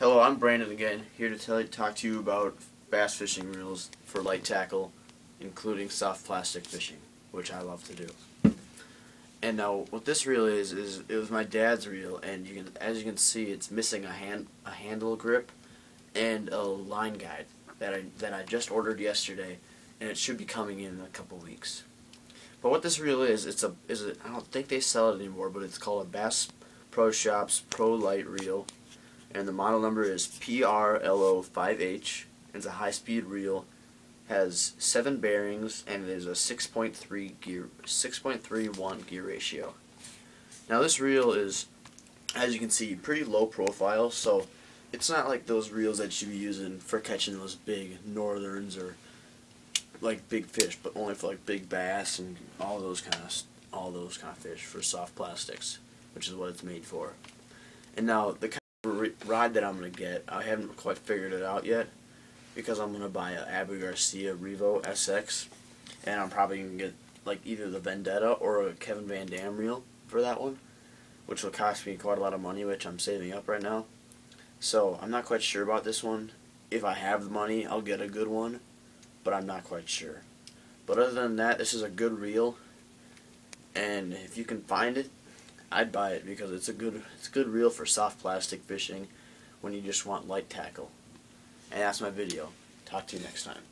Hello, I'm Brandon again, here to tell, talk to you about bass fishing reels for light tackle, including soft plastic fishing, which I love to do. And now, what this reel is is it was my dad's reel, and you can, as you can see, it's missing a hand a handle grip and a line guide that I that I just ordered yesterday, and it should be coming in a couple weeks. But what this reel is, it's a is a, I don't think they sell it anymore, but it's called a Bass Pro Shops Pro Light Reel and the model number is PRLO5H. It's a high-speed reel, has seven bearings, and it is a 6.3 gear, 6.31 gear ratio. Now this reel is, as you can see, pretty low profile, so it's not like those reels that you'd be using for catching those big northerns or like big fish, but only for like big bass and all those kind of all those kind of fish for soft plastics, which is what it's made for. And now the ride that I'm going to get, I haven't quite figured it out yet because I'm going to buy a Abu Garcia Revo SX and I'm probably going to get like either the Vendetta or a Kevin Van Dam reel for that one which will cost me quite a lot of money which I'm saving up right now. So I'm not quite sure about this one. If I have the money, I'll get a good one, but I'm not quite sure. But other than that, this is a good reel, and if you can find it, I'd buy it because it's a good it's a good reel for soft plastic fishing when you just want light tackle. And that's my video. Talk to you next time.